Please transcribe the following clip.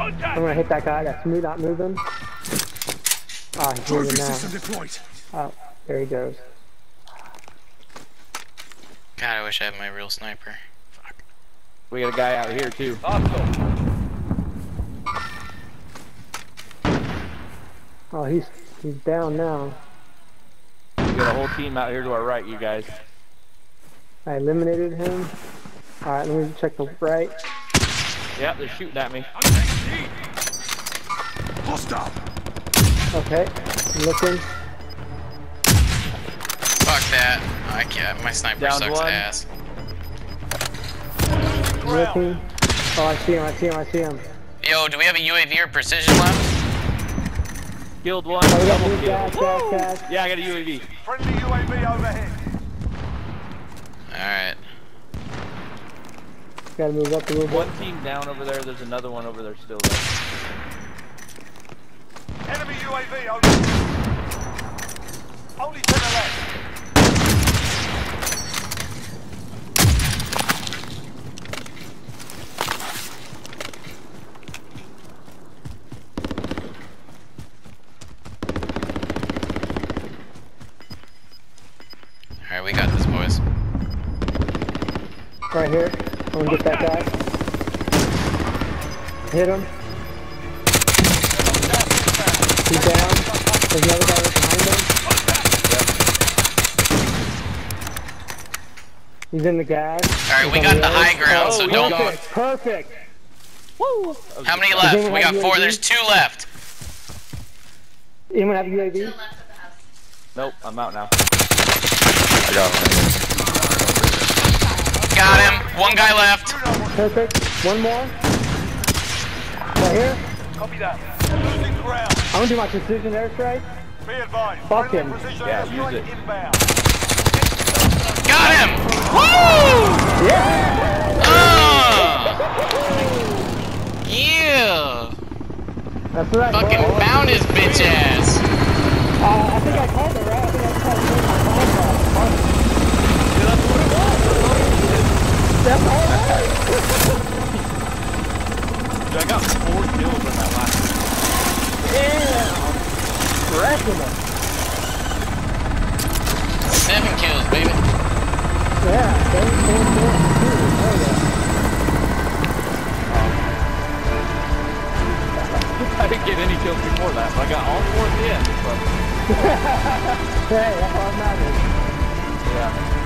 I'm gonna hit that guy that's not moving. Ah, he's moving now. deployed. Oh, there he goes. God, I wish I had my real sniper. Fuck. We got a guy out here too. Oh, he's he's down now. We got a whole team out here to our right, you guys. I eliminated him. All right, let me check the right. Yep, they're shooting at me. Hostile. Okay, looking. Fuck that. I can't. My sniper Down sucks one. ass. Looking. Oh, I see him. I see him. I see him. Yo, do we have a UAV or precision left? Killed one. Oh, we got double blue gas, kill. gas, gas. Yeah, I got a UAV. Friendly UAV overhead. Alright. Gotta move up a little bit. One team down over there. There's another one over there still. There. Enemy UAV overhead. Only to the left. Alright, we got this, boys. Right here. I'm gonna get that guy. Hit him. He's down. There's another guy right behind him. He's in the gas. Alright, we got on the high ground, so Oh, we don't. got- Perfect. Perfect. Woo! How many left? We have got four. UAV? There's two left. Anyone have a UAV? Nope, I'm out now. I got him. One guy left. Perfect. One more. Right here. Copy that. Losing ground. I'm gonna do my precision airstrike. Be advised. Fuck him. Precision Yeah, use it. inbound. Got him. Woo! Yeah. Oh! Yeah. That's what I Fucking called. found his bitch ass. Uh, I think I called it right. I think I just had to take my phone call. That's all right. Dude, I got four kills in that last. Damn. Wrecking them. Seven kills, baby. Yeah. They, they, they, oh yeah. I didn't get any kills before that, but I got all four at the end. So, Hey, that's all that matters. yeah.